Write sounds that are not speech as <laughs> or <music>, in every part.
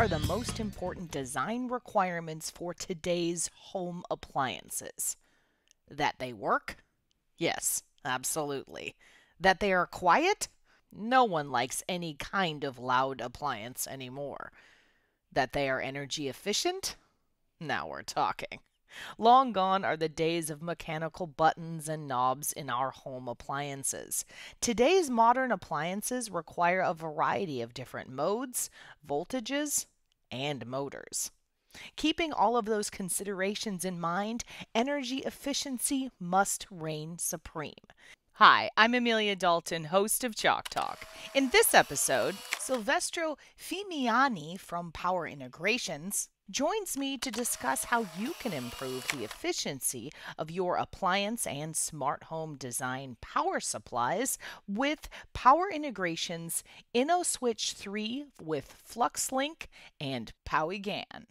are the most important design requirements for today's home appliances? That they work? Yes, absolutely. That they are quiet? No one likes any kind of loud appliance anymore. That they are energy efficient? Now we're talking. Long gone are the days of mechanical buttons and knobs in our home appliances. Today's modern appliances require a variety of different modes, voltages, and motors. Keeping all of those considerations in mind, energy efficiency must reign supreme. Hi, I'm Amelia Dalton, host of Chalk Talk. In this episode, Silvestro Fimiani from Power Integrations joins me to discuss how you can improve the efficiency of your appliance and smart home design power supplies with Power Integrations InnoSwitch 3 with FluxLink and PowiGaN.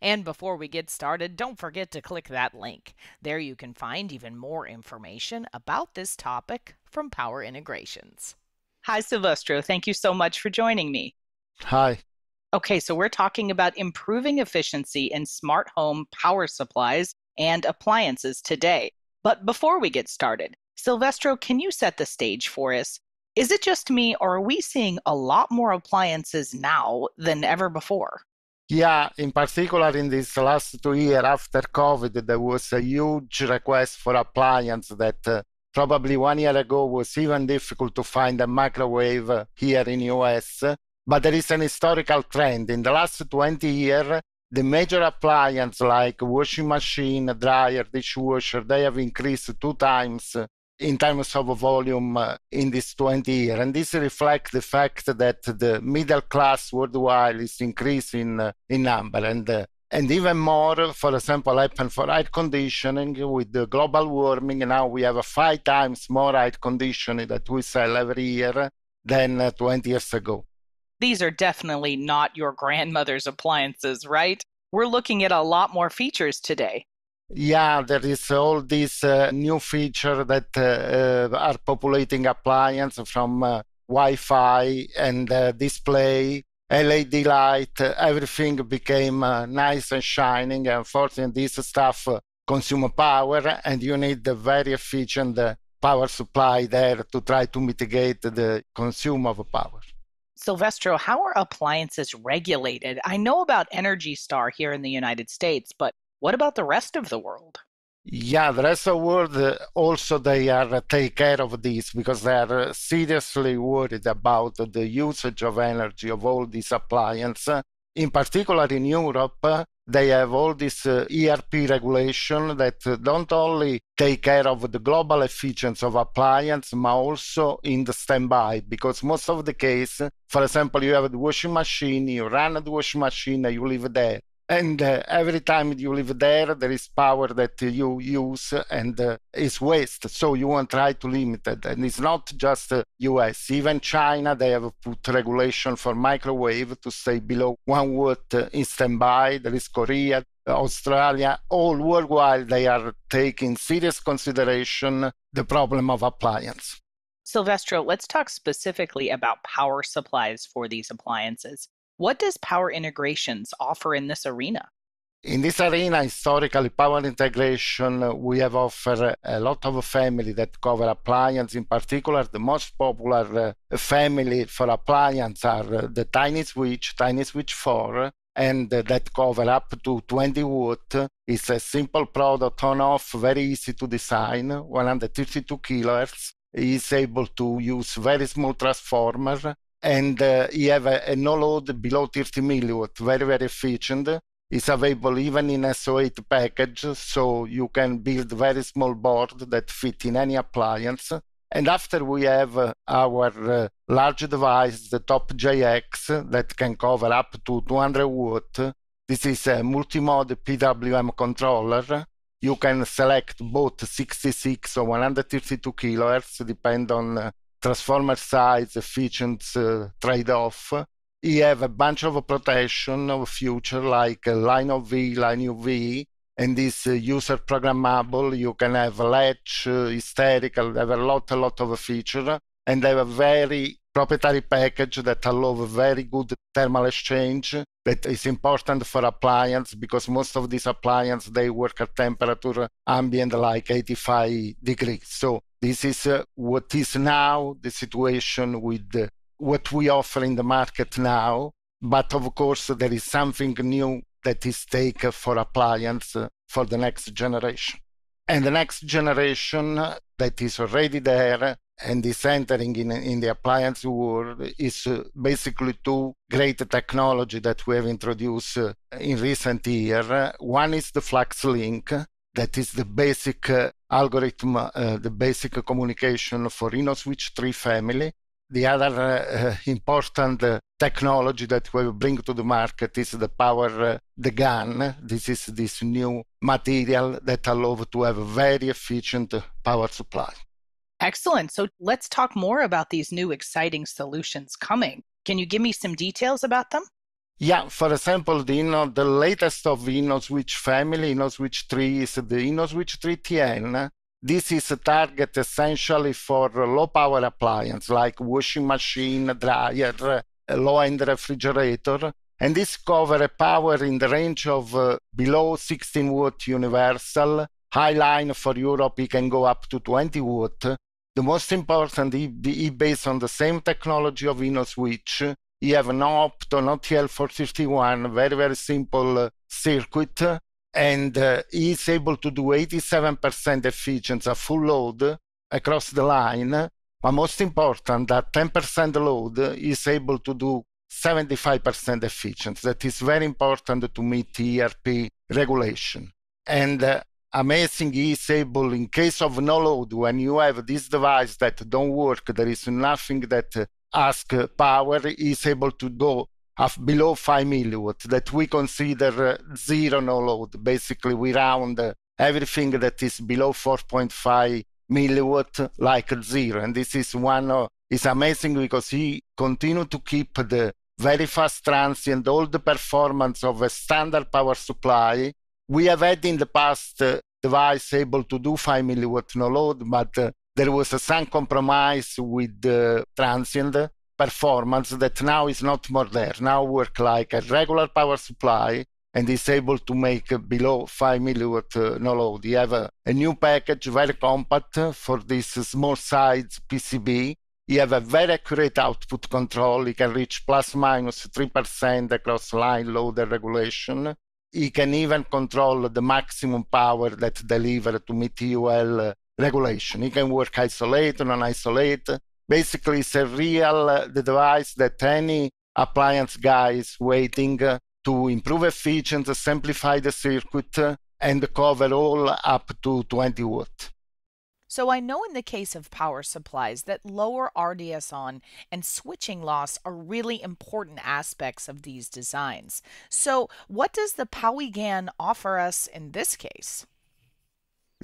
And before we get started, don't forget to click that link. There you can find even more information about this topic from Power Integrations. Hi, Silvestro. Thank you so much for joining me. Hi. Okay, so we're talking about improving efficiency in smart home power supplies and appliances today. But before we get started, Silvestro, can you set the stage for us? Is it just me, or are we seeing a lot more appliances now than ever before? Yeah, in particular in this last two years after COVID, there was a huge request for appliance that uh, probably one year ago was even difficult to find a microwave here in US. But there is an historical trend. In the last 20 years, the major appliances like washing machine, dryer, dishwasher, they have increased two times in terms of volume uh, in this 20 years. And this reflects the fact that the middle class worldwide is increasing uh, in number. And, uh, and even more, for example, happen for air conditioning with the global warming. Now we have five times more air conditioning that we sell every year than uh, 20 years ago. These are definitely not your grandmother's appliances, right? We're looking at a lot more features today. Yeah, there is all these uh, new feature that uh, uh, are populating appliance from uh, Wi-Fi and uh, display, LED light. everything became uh, nice and shining. Unfortunately, this stuff consume power, and you need a very efficient power supply there to try to mitigate the consume of power. Silvestro, how are appliances regulated? I know about Energy Star here in the United States, but what about the rest of the world? Yeah, the rest of the world uh, also they are uh, take care of this because they are uh, seriously worried about the usage of energy of all these appliances. In particular, in Europe, they have all this uh, ERP regulation that don't only take care of the global efficiency of appliance, but also in the standby. Because most of the case, for example, you have the washing machine, you run the washing machine, you leave it there and uh, every time you live there there is power that you use and uh, is waste. So you want to try to limit it. And it's not just uh, us even china they have put regulation for microwave to stay below one watt in standby. There is korea australia all worldwide they are taking serious consideration the problem of appliance. Silvestro, let's talk specifically about power supplies for these appliances. What does Power Integrations offer in this arena? In this arena, historically, Power Integration, uh, we have offered a lot of family that cover appliance. In particular, the most popular uh, family for appliance are uh, the TinySwitch, Tiny Switch 4, and that cover up to 20 watt. It's a simple product on off, very easy to design, 132 kilohertz. Is able to use very small transformer and uh, you have a, a, no load below 30 milliwatt, very, very efficient. It's available even in SO8 package, so you can build very small board that fit in any appliance. And after we have uh, our uh, large device, the Top JX, that can cover up to 200 watt. This is a multi-mode PWM controller. You can select both 66 or 132 kilohertz, depend on uh, transformer size, efficiency uh, trade-off. You have a bunch of protection of future like line OV, line UV, and this uh, user programmable. You can have latch, uh, hysterical, have a lot, a lot of feature, and they have a very proprietary package that allow very good thermal exchange that is important for appliance because most of these appliances they work at temperature ambient like 85 degrees so this is uh, what is now the situation with uh, what we offer in the market now but of course there is something new that is taken for appliance uh, for the next generation and the next generation that is already there and is entering in, in the appliance world is uh, basically two great technology that we have introduced uh, in recent year. One is the FluxLink, that is the basic uh, algorithm, uh, the basic communication for InnoSwitch 3 family. The other uh, important uh, technology that we bring to the market is the power, the GaN. This is this new material that allows to have a very efficient power supply. Excellent. So let's talk more about these new exciting solutions coming. Can you give me some details about them? Yeah, for example, the, know, the latest of the InnoSwitch family, InnoSwitch 3, is the InnoSwitch 3TN. This is a target essentially for low power appliance like washing machine, dryer, low-end refrigerator. And this cover a power in the range of uh, below 16 watt universal. High line for Europe, it can go up to 20 watt. The most important is based on the same technology of InnoSwitch. You have an OPTO, not TL431, very, very simple uh, circuit, and uh, is able to do 87% efficiency at full load across the line. But most important, that 10% load is able to do 75% efficiency. That is very important to meet ERP regulation. And uh, amazing is able in case of no load when you have this device that don't work there is nothing that uh, ask power is able to go below 5 milliwatt that we consider uh, zero no load. Basically we round everything that is below 4.5 milliwatt like zero. And this is one uh, is amazing because he continue to keep the very fast transient all the performance of a standard power supply. We have had in the past uh, device able to do 5 milliwatt no load, but uh, there was a some compromise with the transient performance that now is not more there. Now work like a regular power supply and is able to make below 5 milliwatt uh, no load. You have a, a new package, very compact for this small size PCB. You have a very accurate output control. You can reach plus minus 3% across line load regulation he can even control the maximum power that deliver to meet UL regulation. It can work isolate, non-isolate. Basically, it's a real uh, the device that any appliance guy is waiting uh, to improve efficiency, simplify the circuit, uh, and cover all up to 20 watt. So I know in the case of power supplies that lower RDS on and switching loss are really important aspects of these designs. So what does the PowiGaN offer us in this case?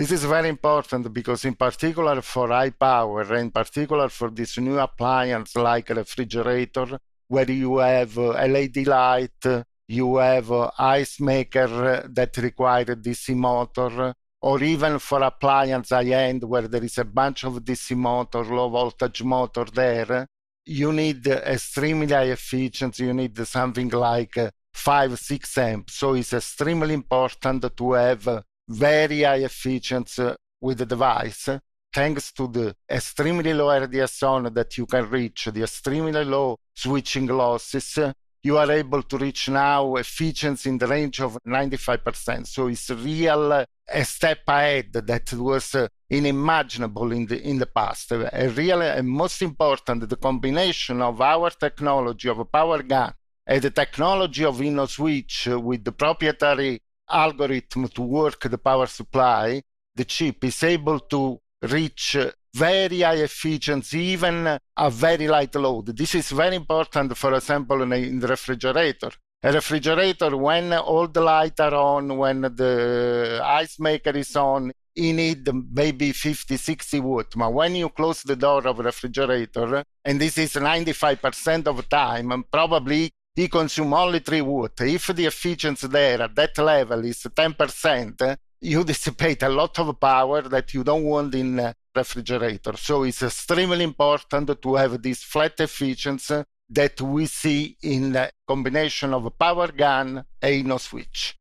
This is very important because, in particular for high power, in particular for this new appliance like refrigerator, where you have uh, LED light, you have uh, ice maker uh, that require DC motor, or even for appliance high end where there is a bunch of DC motor, low voltage motor there, you need extremely high efficiency. You need something like uh, 5, 6 amps. So it's extremely important to have very high efficiency with the device. Thanks to the extremely low RDS on that you can reach, the extremely low switching losses, you are able to reach now efficiency in the range of 95%. So it's real a step ahead that was uh, unimaginable in the in the past. A real and most important, the combination of our technology of PowiGaN and the technology of InnoSwitch with the proprietary algorithm to work the power supply, the chip is able to reach very high efficiency, even a very light load. This is very important, for example, in, the refrigerator. A refrigerator, when all the lights are on, when the ice maker is on, you need maybe 50, 60 watt. But when you close the door of refrigerator, and this is 95% of the time, probably he consume only 3 wood. If the efficiency there at that level is 10%, you <laughs> dissipate a lot of power that you don't want in a refrigerator. So it's extremely important to have this flat efficiency that we see in the combination of a PowiGaN and a switch.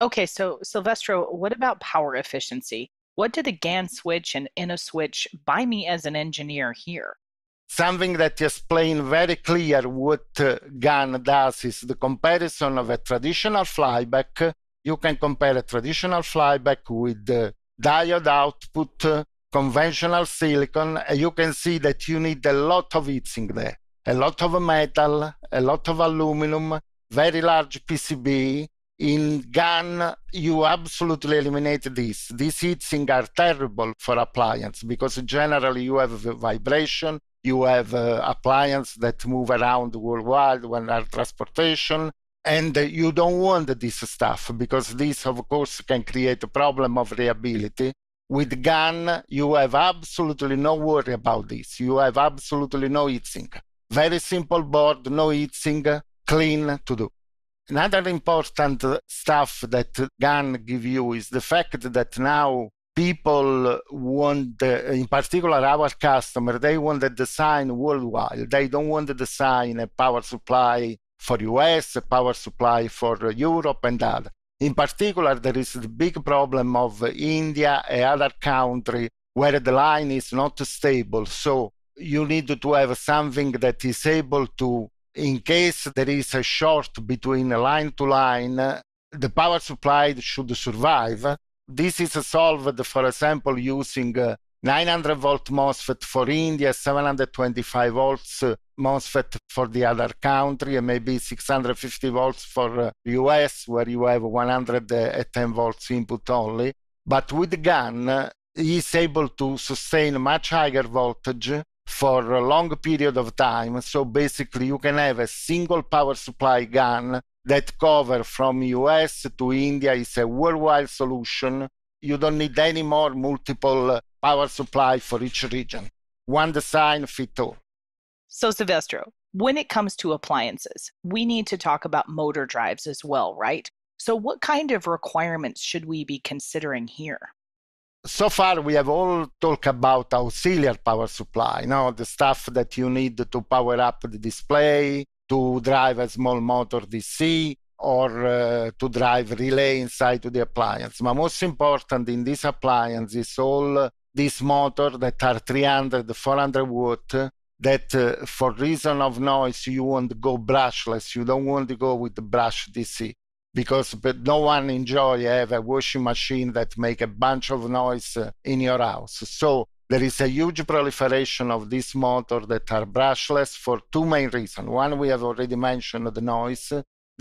Okay, so Silvestro, what about power efficiency? What do the GaN switch and InnoSwitch buy me as an engineer here? Something that explains very clear what uh, GaN does is the comparison of a traditional flyback. You can compare a traditional flyback with diode output, uh, conventional silicon, and you can see that you need a lot of heatsink there. A lot of metal, a lot of aluminum, very large PCB. In GaN, you absolutely eliminate this. These heatsink are terrible for appliance because generally you have vibration, you have uh, appliances that move around worldwide when are transportation and you don't want this stuff because this of course can create a problem of reliability. With GaN you have absolutely no worry about this. You have absolutely no heatsink. Very simple board no heatsink clean to do. Another important stuff that GaN give you is the fact that now people want, the, in particular our customer, they want the design worldwide. They don't want the design a power supply for US, a power supply for Europe and other. In particular, there is the big problem of India and other country where the line is not stable. So you need to have something that is able to, in case there is a short between line to line, the power supply should survive this is solved, for example, using uh, 900 volt MOSFET for India, 725 volts uh, MOSFET for the other country, and maybe 650 volts for uh, US, where you have 110 volts input only. But with GaN, is able to sustain much higher voltage for a long period of time. So basically, you can have a single power supply GaN that cover from US to India is a worldwide solution. You don't need any more multiple uh, power supply for each region. One design fit all. So Silvestro, when it comes to appliances, we need to talk about motor drives as well, right? So what kind of requirements should we be considering here? So far we have all talked about auxiliary power supply, you know, the stuff that you need to power up the display, to drive a small motor DC or uh, to drive relay inside to the appliance. But most important in this appliance is all these motors that are 300, 400 watt that uh, for reason of noise you want to go brushless. You don't want to go with the brush DC because but no one enjoy have a washing machine that make a bunch of noise uh, in your house. So there is a huge proliferation of these motors that are brushless for two main reasons. One, we have already mentioned the noise.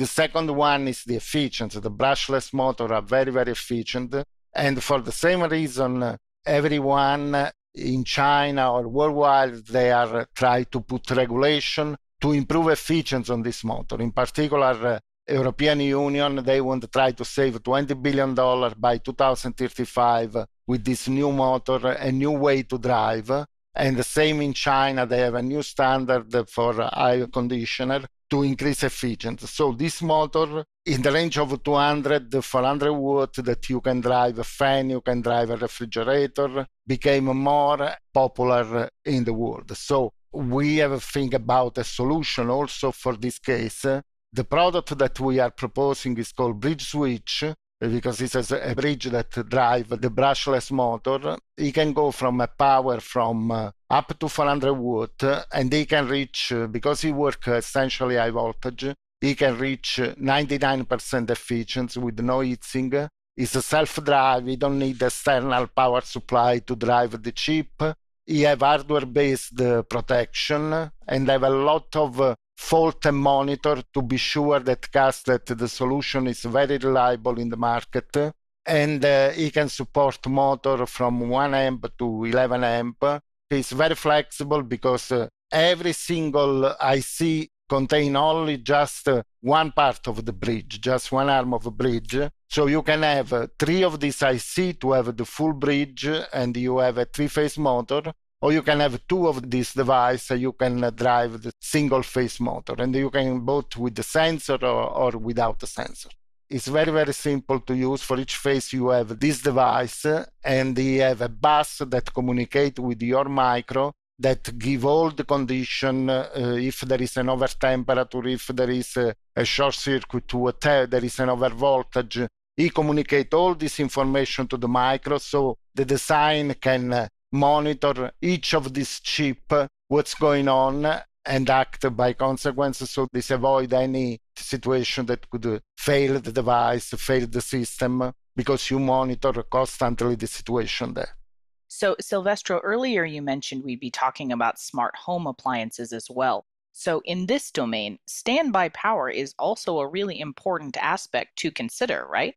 The second one is the efficiency. The brushless motors are very, very efficient. And for the same reason, everyone in China or worldwide, they are trying to put regulation to improve efficiency on this motor. In particular, European Union, they want to try to save $20 billion by 2035 with this new motor, a new way to drive. And the same in China, they have a new standard for air conditioner to increase efficiency. So this motor in the range of 200, 400 watts that you can drive a fan, you can drive a refrigerator, became more popular in the world. So we have a think about a solution also for this case the product that we are proposing is called BridgeSwitch because it is a bridge that drive the brushless motor. It can go from a power from uh, up to 400 watt, and they can reach uh, because it works essentially high voltage. It can reach 99% efficiency with no heatsink. It's a self-drive. You don't need external power supply to drive the chip. You have hardware-based uh, protection and have a lot of uh, fault and monitor to be sure that that the solution is very reliable in the market and uh, it can support motor from 1 amp to 11 amp. It's very flexible because uh, every single ic contain only just uh, one part of the bridge just one arm of a bridge. So you can have uh, three of these ic to have the full bridge and you have a three phase motor or you can have two of these devices you can drive the single phase motor and you can both with the sensor or, or without the sensor It's very, very simple to use. For each phase, you have this device, and you have a bus that communicate with your micro that give all the condition uh, if there is an over temperature, if there is a, a short circuit, to whatever, there is an over voltage. He communicate all this information to the micro so the design can uh, monitor each of these chip, what's going on, and act by consequence so this avoid any situation that could fail the device, fail the system, because you monitor constantly the situation there. So, Silvestro, earlier you mentioned we'd be talking about smart home appliances as well. So, in this domain, standby power is also a really important aspect to consider, right?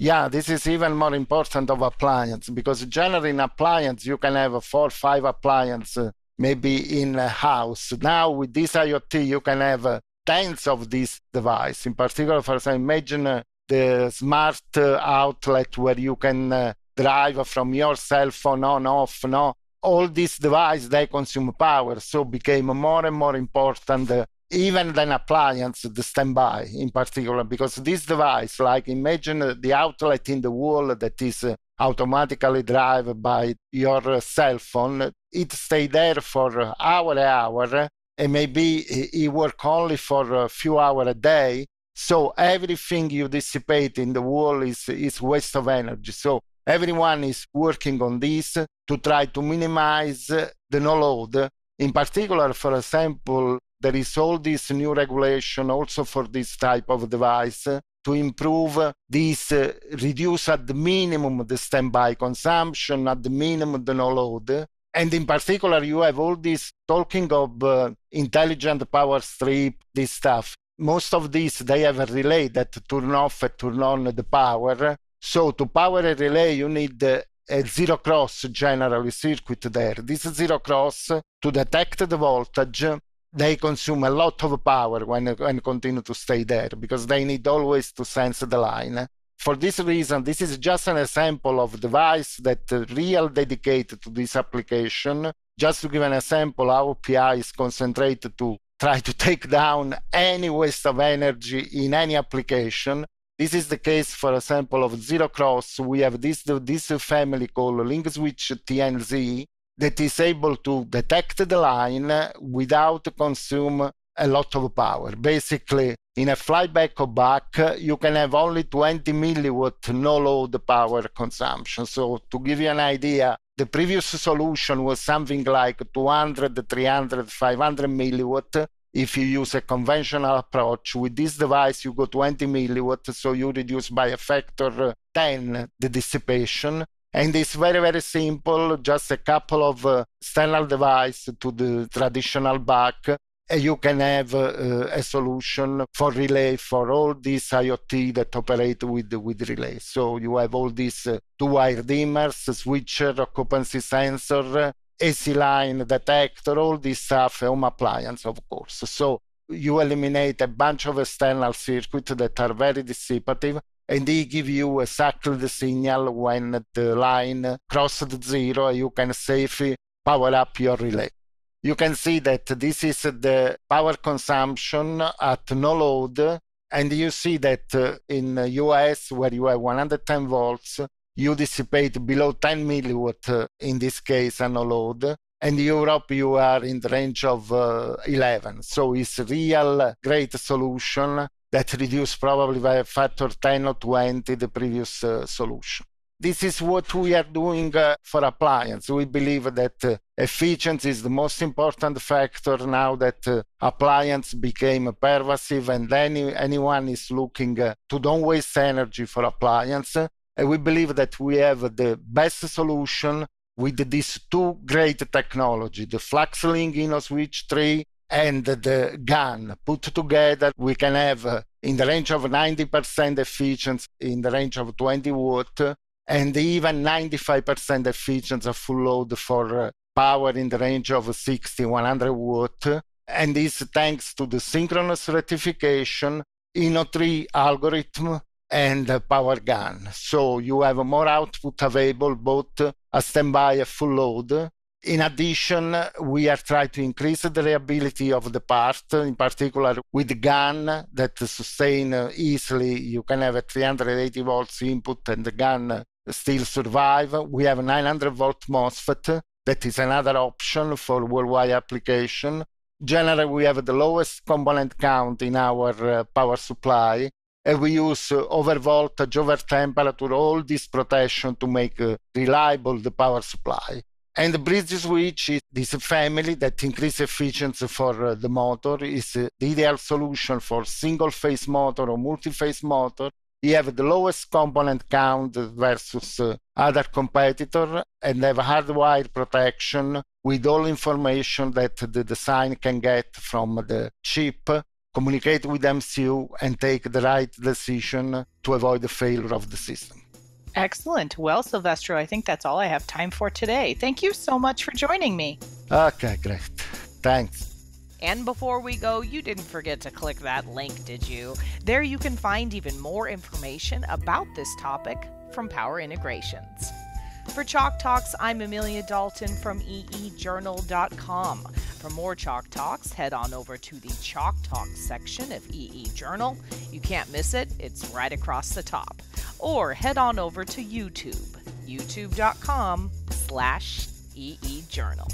Yeah, this is even more important of appliance because generally in appliance you can have four, five appliances maybe in a house. Now with this IoT you can have uh, tens of these devices. In particular, for example, imagine uh, the smart uh, outlet where you can uh, drive from your cell phone on off no all these devices they consume power so became more and more important uh, even than appliance the standby in particular because this device like imagine the outlet in the wall that is uh, automatically driven by your cell phone. It stay there for hour and hour and maybe it work only for a few hours a day. So everything you dissipate in the wall is, is waste of energy. So Everyone is working on this to try to minimize the no load. In particular, for example, there is all this new regulation also for this type of device to improve this, uh, reduce at the minimum the standby consumption, at the minimum the no load. And in particular, you have all this talking of uh, intelligent power strip, this stuff. Most of these, they have a relay that turn off and turn on the power. So to power a relay, you need a zero cross generally circuit there. This zero cross to detect the voltage, they consume a lot of power when, when continue to stay there because they need always to sense the line. For this reason, this is just an example of device that uh, real dedicated to this application. Just to give an example, our PI is concentrated to try to <laughs> take down any waste of energy in any application this is the case, for example, of zero cross. We have this, this family called link switch TNZ that is able to detect the line without consume a lot of power. Basically, in a flyback or buck, you can have only 20 milliwatt no load power consumption. So to give you an idea, the previous solution was something like 200, 300, 500 milliwatt if you use a conventional approach with this device you go 20 milliwatt so you reduce by a factor 10 the dissipation and it's very very simple just a couple of uh, standard device to the traditional buck and you can have uh, a solution for relay for all these IoT that operate with with relay. So you have all these uh, two-wire dimmers, switcher, occupancy sensor, AC line detector, all this stuff, home appliance, of course. So you eliminate a bunch of external circuits that are very dissipative and they give you exactly the signal when the line crosses zero you can safely power up your relay. You can see that this is the power consumption at no load and you see that uh, in US where you have 110 volts you dissipate below 10 milliwatt uh, in this case a load. And Europe, you are in the range of uh, 11. So it's real great solution that reduce probably by a factor 10 or 20 the previous uh, solution. This is what we are doing uh, for appliance. We believe that uh, efficiency is the most important factor now that uh, appliance became pervasive and any, anyone is looking to don't waste energy for appliance. And we believe that we have the best solution with these two great technology, the FluxLink InnoSwitch 3 and the GaN Put together, we can have uh, in the range of 90% efficiency, in the range of 20 watt, and even 95% efficiency of full load for uh, power in the range of 60, 100 watt. And this thanks to the synchronous rectification, Inno3 algorithm, and PowiGaN. So you have more output available both a standby and full load. In addition, we are trying to increase the reliability of the part, in particular with the GaN that sustain easily. You can have a 380 volts input and the GaN still survive. We have 900 volt MOSFET that is another option for worldwide application. Generally, we have the lowest component count in our uh, power supply, and we use over voltage, over temperature, all this protection to make uh, reliable the power supply. And the BridgeSwitch is this family that increase efficiency for uh, the motor is uh, the ideal solution for single phase motor or multi phase motor you have the lowest component count versus uh, other competitor and have hardwired protection with all information that the design can get from the chip communicate with MCU and take the right decision to avoid the failure of the system. Excellent. Well, Silvestro, I think that's all I have time for today. Thank you so much for joining me. Okay, great. Thanks. And before we go, you didn't forget to click that link, did you? There you can find even more information about this topic from Power Integrations. For Chalk Talks, I'm Amelia Dalton from eejournal.com. For more Chalk Talks, head on over to the Chalk Talks section of EE Journal. You can't miss it, it's right across the top. Or head on over to YouTube, youtube.com slash EE Journal.